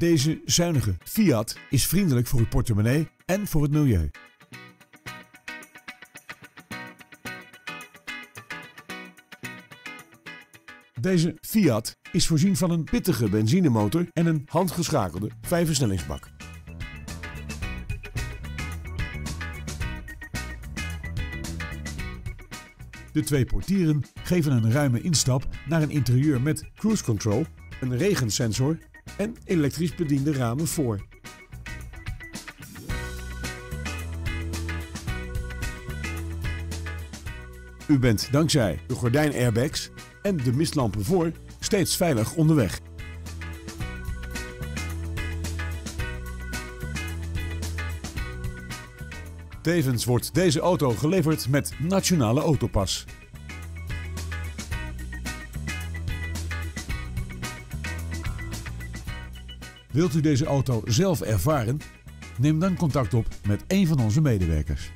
Deze zuinige Fiat is vriendelijk voor uw portemonnee en voor het milieu. Deze Fiat is voorzien van een pittige benzinemotor en een handgeschakelde vijfversnellingsbak. De twee portieren geven een ruime instap naar een interieur met cruise control, een regensensor en elektrisch bediende ramen voor. U bent dankzij de gordijnairbags en de mistlampen voor steeds veilig onderweg. Tevens wordt deze auto geleverd met Nationale Autopas. Wilt u deze auto zelf ervaren? Neem dan contact op met een van onze medewerkers.